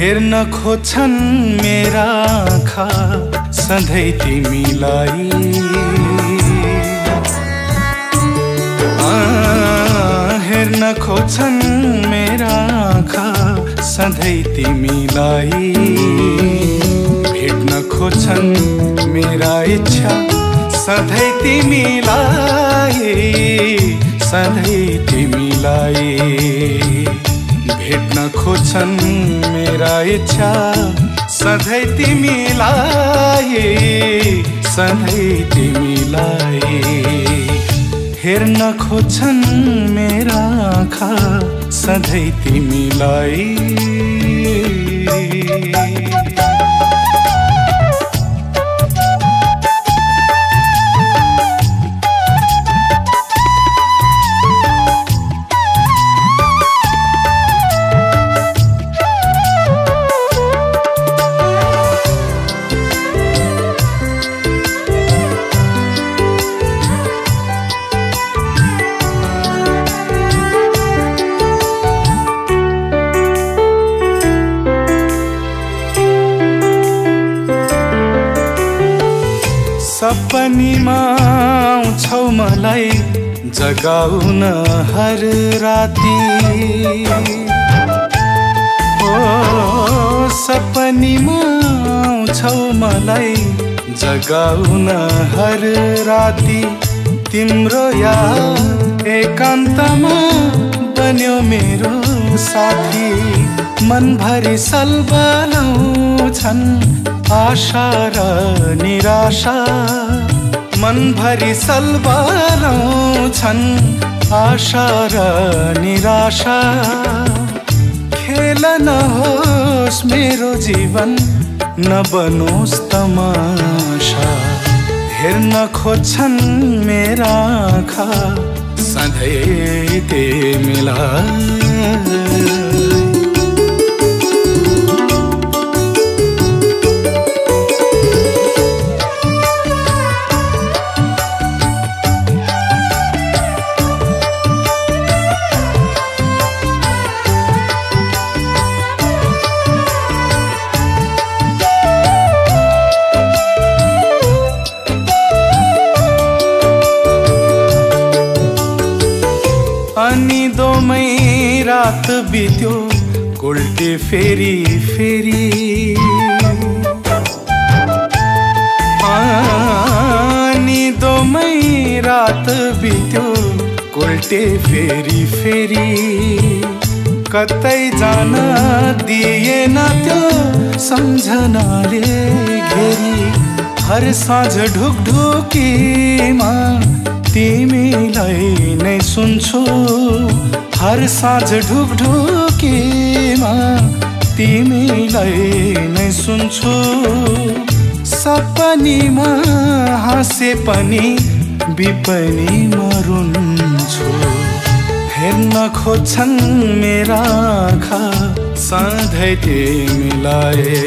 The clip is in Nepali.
हेर्न खोज्छन् मेरा आँखा सधैँ तिमीलाई। हेर्न खोज्छन् मेरा आँखा सधैँ तिमीलाई। भेट्न खोज्छन् मेरा इच्छा सधैँ तिमीलाई। सधैँ तिमीलाई। भेट्न खोज्छन् मेरा इच्छा। सधैँ तिमीलाई सधैँ तिमीलाई हेर्न खोज्छन् मेरा आँखा। सधैँ तिमीलाई सपनीमा आउँछौ मलाई जगाउन हर राति। ओ सपनीमा आउँछौ मलाई जगाउन हर राति। तिम्रो याद एकान्तमा बन्यो मेरो साथी। मनभरि सलबलाउँछन् आशा र निराशा मनभरि सलबलाउँछन् आशा र निराशा खेल नहोस् मेरो जीवन नबनोस् तमाशा। हेर्न खोज्छन् मेरा आँखा सधैँ तिमीलाई अनि दोमै रात बित्यो उल्टे फेरि फेरि। अनि दोमै रात बित्यो उल्टे फेरि फेरि। कतै जान दिएन त्यो सम्झनाले घेरी। हर साँझ ढुकढुकीमा तिमीलाई नै सुन्छु। हर साँझ ढुकढुकीमा तिमीलाई नै सुन्छु। सपनीमा हाँसे पनि विपनीमा रुन्छु हेर्न खोज्छन् मेरा आँखा सधैँ तिमीलाई।